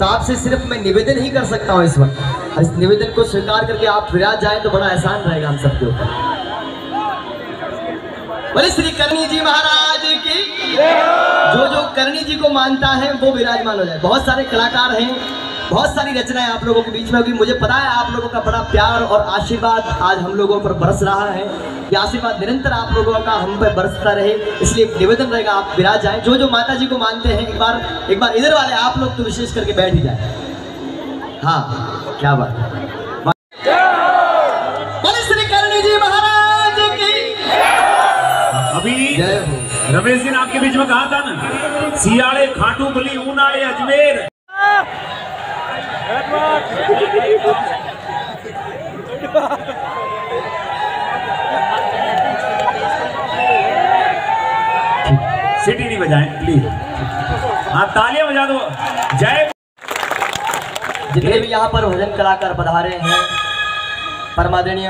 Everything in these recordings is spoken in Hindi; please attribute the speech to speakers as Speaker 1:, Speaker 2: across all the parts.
Speaker 1: तो आपसे सिर्फ़ मैं निवेदन ही कर सकता हूँ इस वक्त। और इस निवेदन को स्वीकार करके आप विराज जाए तो बड़ा एहसान रहेगा हम सबके ऊपर। बोले, श्री करणी जी महाराज की जो जो करणी जी को मानता है, वो विराजमान हो जाए। बहुत सारे कलाकार हैं बहुत सारी रचनाएँ आप लोगों के बीच में होगी। मुझे पता है आप लोगों का बड़ा प्यार और आशीर्वाद आज हम लोगों पर बरस रहा है। ये आशीर्वाद निरंतर आप लोगों का हम पर बरसता रहे। इसलिए निवेदन रहेगा आप विराज जाए। जो जो माता जी को मानते हैं एक बार एक बार इधर वाले आप लोग तो विशेष करके बैठ ही जाए। हाँ क्या बात है।
Speaker 2: अभी रमेश जी ने आपके बीच में कहा था ना सियाड़े खाटू बली ऊनाड़े अजमेर। सिटी नहीं बजाएँ प्लीज़ हाँ तालियाँ बजा दो। जय
Speaker 1: जितने भी यहाँ पर भजन कलाकार पधारे हैं, परमादरणीय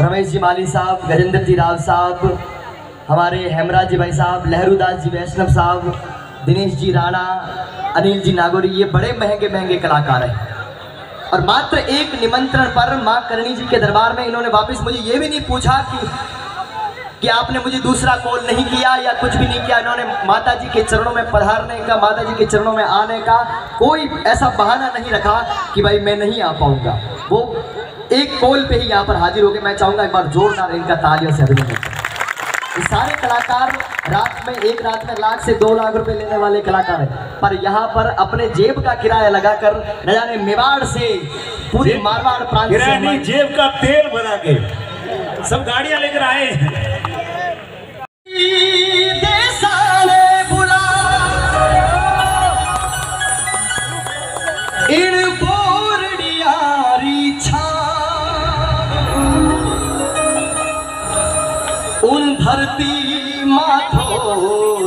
Speaker 1: रमेश जी माली साहब, गजेंद्र जी राव साहब, हमारे हेमराज जी भाई साहब, लहरूदास जी, वैष्णव साहब, दिनेश जी, राणा, अनिल जी नागौरी, ये बड़े महँगे महँगे कलाकार हैं। और मात्र एक निमंत्रण पर माँ करणी जी के दरबार में इन्होंने वापस मुझे ये भी नहीं पूछा कि कि आपने मुझे दूसरा कॉल नहीं किया या कुछ भी नहीं किया। इन्होंने माता जी के चरणों में पधारने का माता जी के चरणों में आने का कोई ऐसा बहाना नहीं रखा कि भाई मैं नहीं आ पाऊँगा। वो एक कॉल पे ही यहाँ पर हाजिर हो गए मैं चाहूँगा एक बार जोरदार इनका तालियों से अभिनंदन सारे कलाकार रात में एक रात में लाख से दो लाख रुपए लेने वाले कलाकार हैं। पर यहाँ पर अपने जेब का किराया लगाकर न जाने मेवाड़ से पूरे मारवाड़ प्रांत से
Speaker 2: जेब का तेल बना के। सब गाड़ियाँ लेकर आए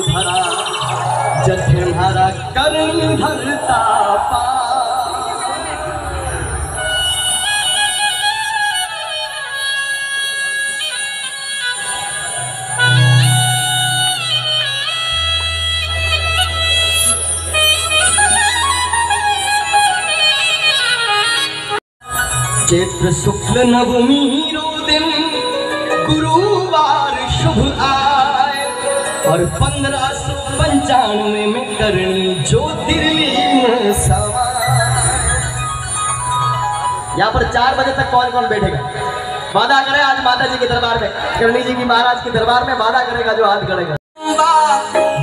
Speaker 1: धरा जथे हरा करनी धरता पा। चैत्र शुक्ल नवमी रो दिन गुरुवार शुभ आए और पंद्रह सौ पंचानवे में करनी ज्योतिर्लिंग यहाँ पर चार बजे तक कौन कौन बैठेगा? वादा करे आज माता जी के दरबार में करणी जी की महाराज के दरबार में वादा करेगा जो हाथ करेगा।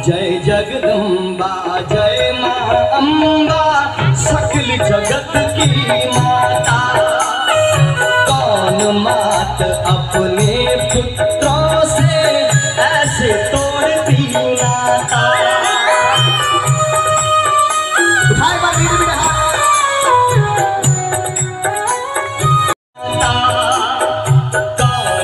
Speaker 1: जय जगदम्बा, जय माँ अम्बा, सकल जगत की माता। कौन मात अपने पुत्रों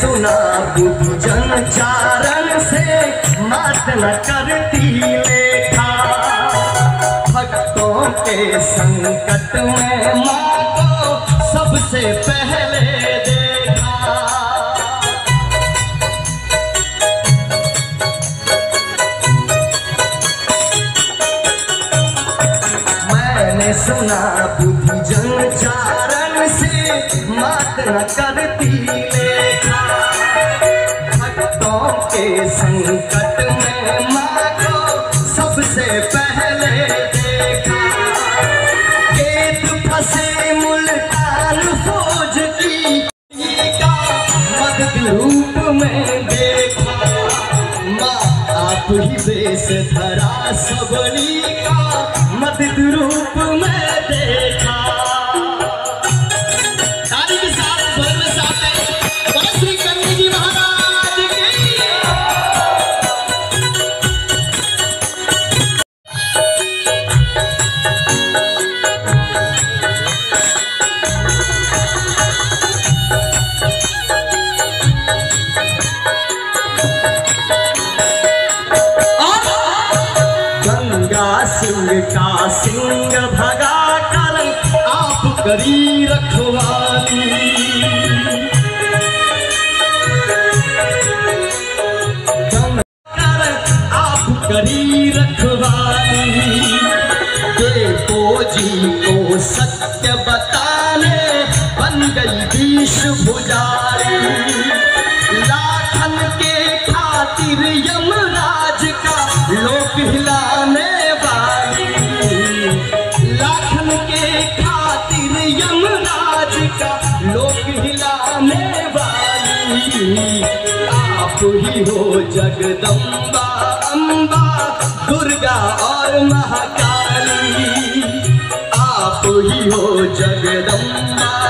Speaker 1: सुना बुद्धि जन चारण से मात न करती लेखा। भक्तों के संकट में माँ को सबसे पहले मैंने सुना बुद्धि जन चारण से मात न करती सबली का मत रूप का सिंह भगा कर आप करी जगदम्बा अम्बा दुर्गा और महाकाली। आप ही हो जगदम्बा।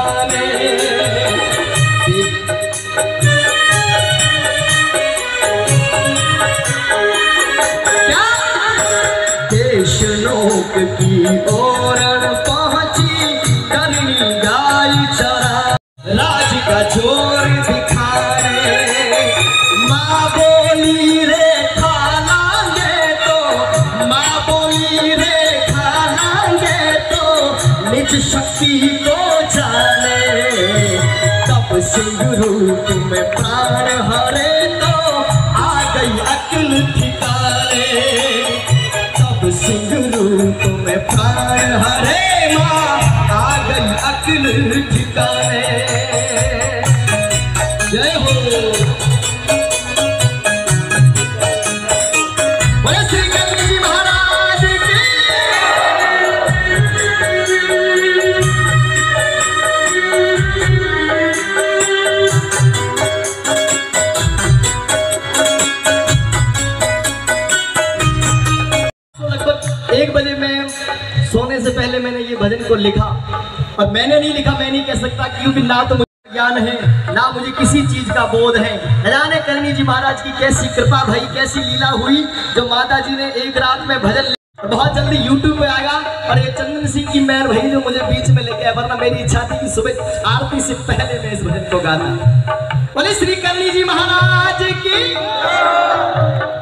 Speaker 1: दिखाए माँ बोली रे खालांगे तो माँ बोली रे खालांगे तो निज शक्ति को जाने, तब सिंह रूप में प्राण हरे माँ आ गई अकल ठिकाने क्योंकि ना तो मुझे ज्ञान है, ना मुझे किसी चीज़ का बोध है। न जाने करणी जी महाराज की कैसी कृपा भई, कैसी लीला हुई, जो माता जी ने एक रात में भजन। बहुत जल्दी यूट्यूब पे आएगा और ये चंदन सिंह की मेहर भई जो मुझे बीच में लेके आया वरना मेरी इच्छा थी कि सुबह आरती से पहले मैं इस भजन को गाना। बोले श्री करणी जी महाराज की।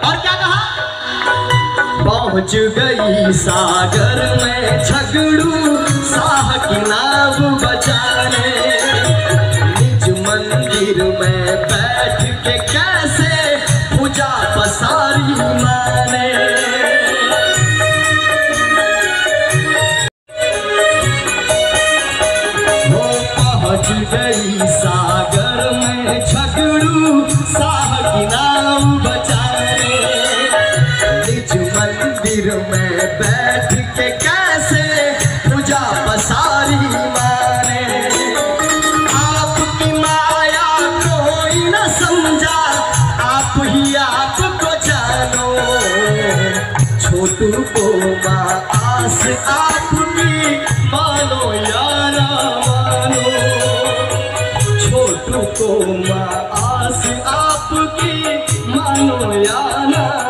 Speaker 1: और क्या कहा? पहुँच गई सागर में झगड़ू साह की नाव बचाने को माँ आस आपकी मानो या ना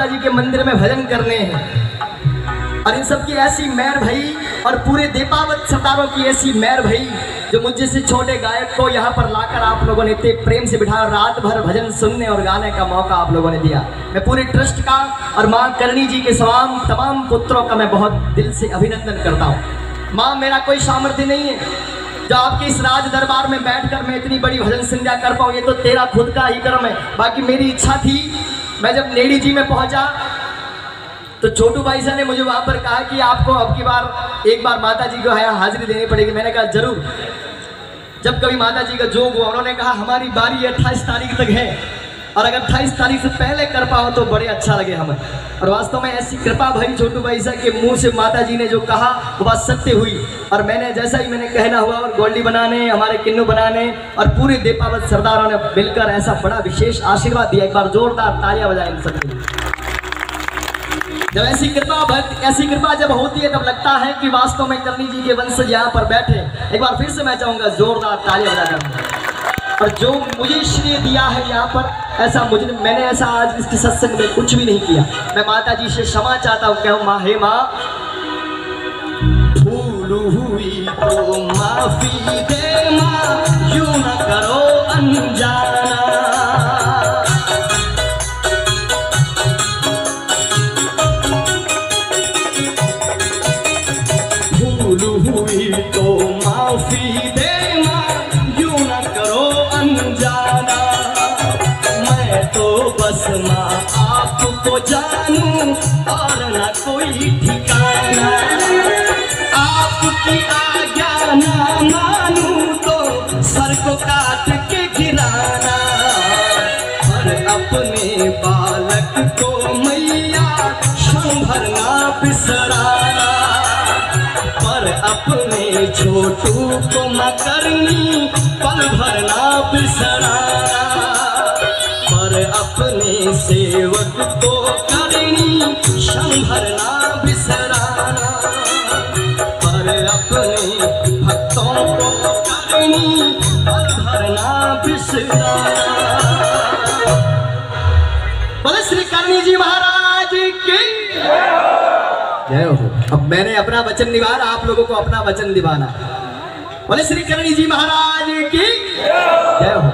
Speaker 1: माता जी के मंदिर में भजन करने हैं। और इन सब की ऐसी मैर भई और पूरे दीपावत सतारों की ऐसी मैर भई जो मुझे से छोटे गायक को यहाँ पर लाकर आप लोगों ने इतने प्रेम से बिठाया रात भर भजन सुनने और गाने का मौका आप लोगों ने दिया। मैं पूरे ट्रस्ट का और माँ करणी जी के सवाम, तमाम पुत्रों का मैं बहुत दिल से अभिनंदन करता हूँ। माँ, मेरा कोई सामर्थ्य नहीं है। जो आपके इस राज दरबार में बैठकर मैं इतनी बड़ी भजन संध्या कर पाऊँ, ये तो तेरा खुद का ही कर्म है। बाकी मेरी इच्छा थी मैं जब नेड़ी जी में पहुँचा तो छोटू भाई साहब ने मुझे वहाँ पर कहा कि आपको अब की बार, एक बार माता जी को हाजिरी देनी पड़ेगी। मैंने कहा, ज़रूर। जब कभी माता जी का जोग हुआ, उन्होंने कहा, हमारी बारी अट्ठाईस तारीख तक है। और अगर अट्ठाईस तारीख से पहले कर पाओ तो बड़े अच्छा लगे हमें। और वास्तव में ऐसी कृपा भाई छोटू भाई साहब के मुँह से माता जी ने जो कहा, वो बात सत्य हुई। और मैंने, जैसा ही मैंने कहना हुआ, और गोल्डी बनाने, हमारे किन्नू बनाने, और पूरे दीपावत सरदारों ने मिलकर ऐसा बड़ा विशेष आशीर्वाद दिया। एक बार जोरदार तालियाँ बजाए इन सबके जब ऐसी कृपा भक्त ऐसी कृपा जब होती है, तब लगता है कि वास्तव में करनी जी के वंशज यहाँ पर बैठे। एक बार फिर से मैं चाहूँगा जोरदार तालियाँ बजाकर। और जो मुझे श्रेय दिया है यहाँ पर ऐसा मुझे मैंने ऐसा आज इसके सत्संग में कुछ भी नहीं किया। मैं माता जी से क्षमा चाहता हूँ, कहूँ माँ, हे माँ। भूल हुई तो माफ़ी दे। अपने छोटू को न करनी पल भरना बिसराना। पर अपने सेवक को करनी संभरना बिसराना। पर अपने भक्तों को करनी, पल भरना बिसराना। बोले श्री करणी जी महाराज की जय हो अब मैंने अपना वचन निभाना आप लोगों को अपना वचन निभाना बोले श्री करणी जी महाराज की जय हो।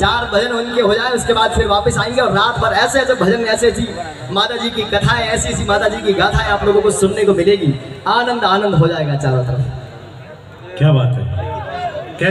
Speaker 1: चार भजन उनके हो जाए उसके बाद फिर वापस आएँगे और रात भर ऐसे ऐसे भजन ऐसे ऐसी माता जी की कथाएँ ऐसी ऐसी माता जी की गाथाएँ आप लोगों को सुनने को मिलेगी। आनंद आनंद हो जाएगा चारों तरफ़।
Speaker 2: क्या बात है? क्या